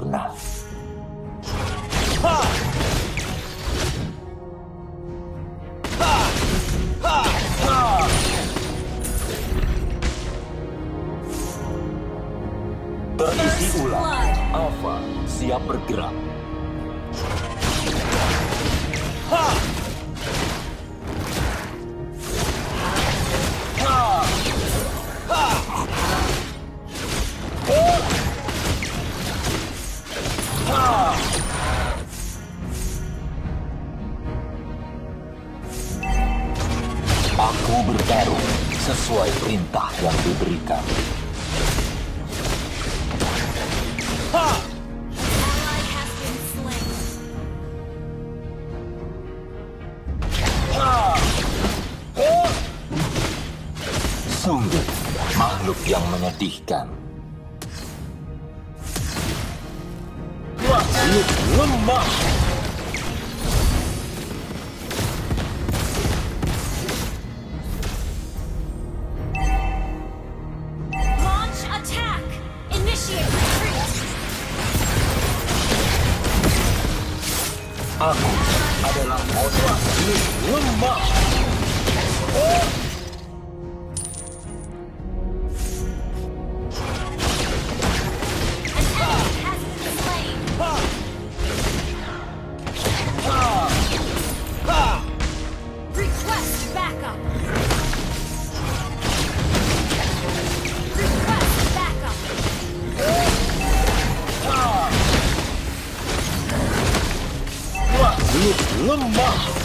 sempurna. First ulang. Alpha siap bergerak. Sungguh makhluk yang menyedihkan. Makhluk lemah. Launch attack! Initiate retreat! Aku adalah makhluk lemah. An Makhluk lemah. An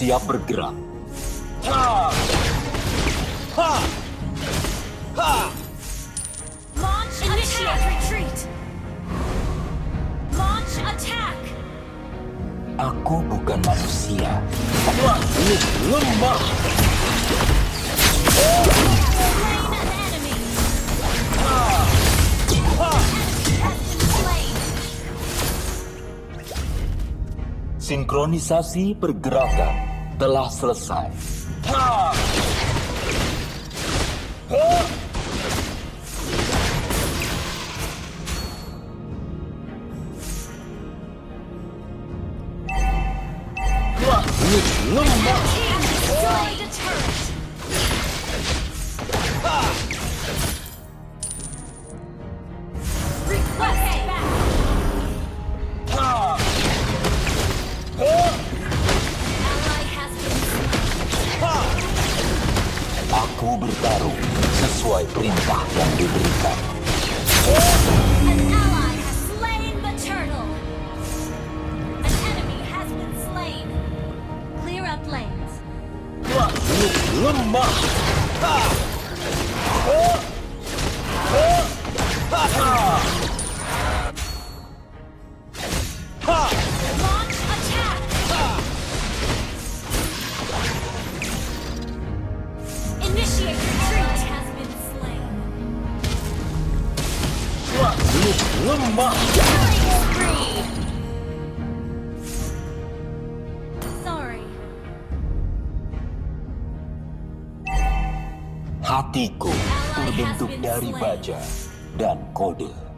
siap bergerak. Launch Initiate retreat. Launch attack. Aku bukan manusia. Lemah. Slain. Sinkronisasi pergerakan telah selesai. Makhluk lemah. Team destroyed lemah. Hatiku terbentuk dari baja dan kode.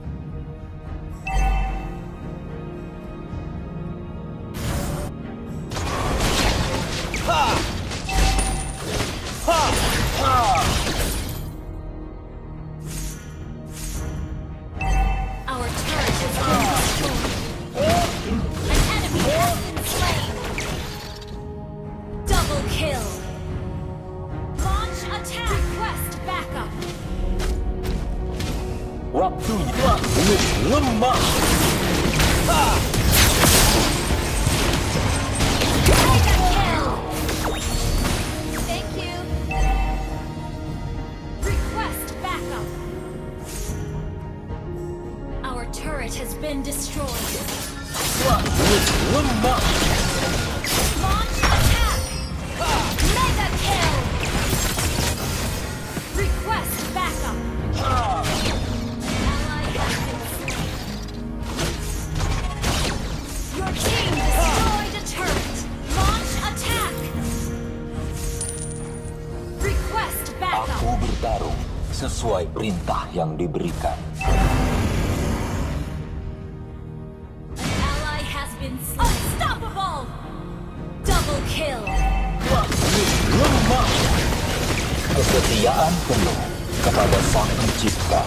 Turret has been destroyed. Lemah. Launch attack! Mega kill! Request backup! Your team destroyed a turret! Launch attack! Request backup! Aku bertarung sesuai perintah yang diberikan. Kesetiaan penuh kepada Sang Pencipta.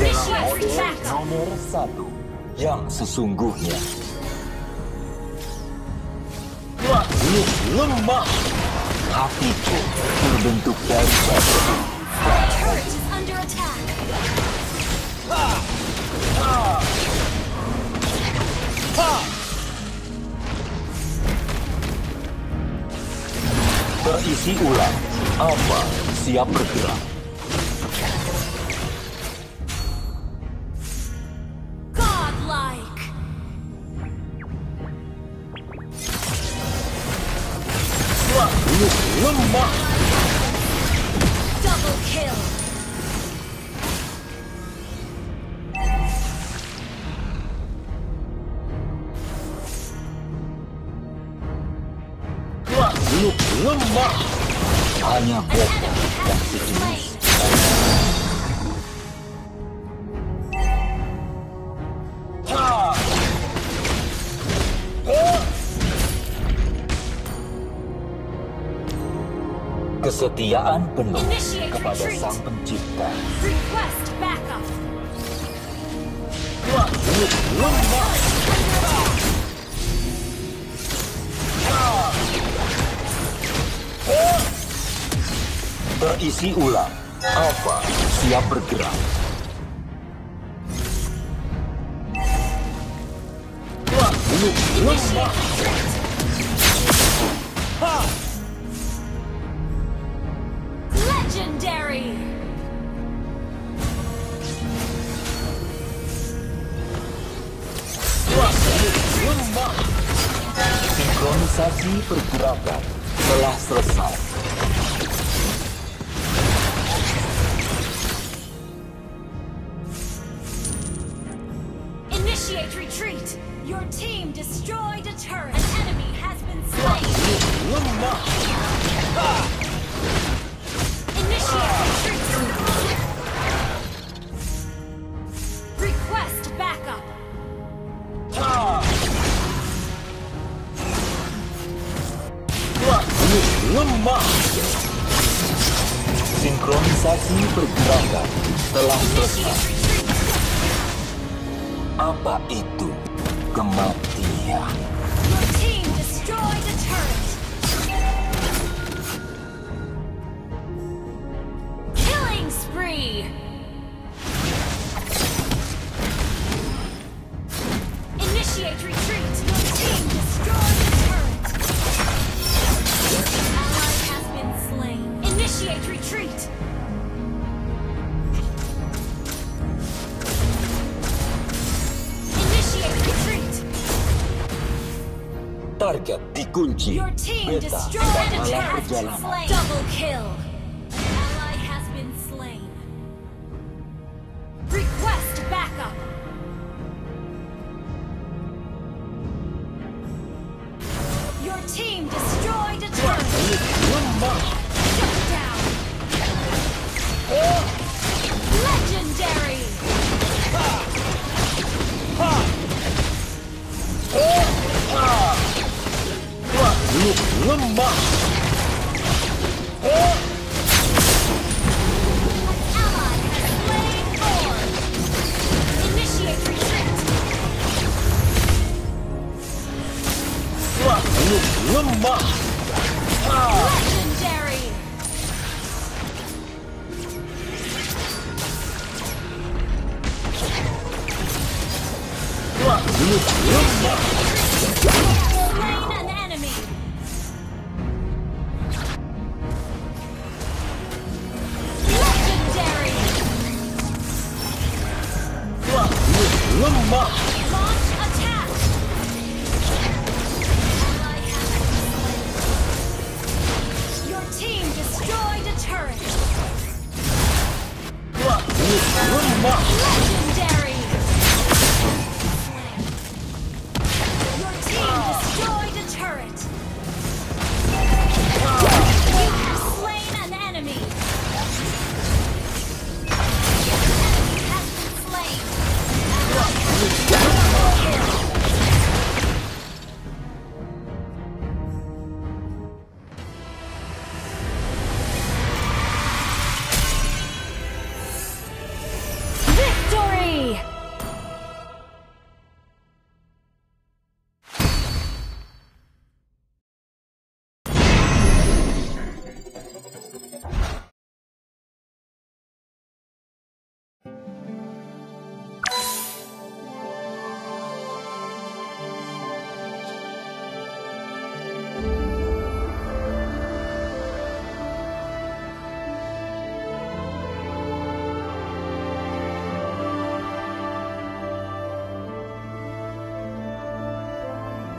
Adalah nomor satu yang sesungguhnya. Lemah. Hatiku terbentuk dari batu. Terisi ulang. Apa siap bergerak? Lemah. Hanya enemy yang sejenis. Kesetiaan penuh kepada. Sang Pencipta. Request backup. Lemah. Berisi ulang. Apa siap bergerak? Legendary! Sinkronisasi pergerakan telah selesai. Team destroyed a turret! An enemy has been slain! Target dikunci. Beta has been perjalanan. Double kill.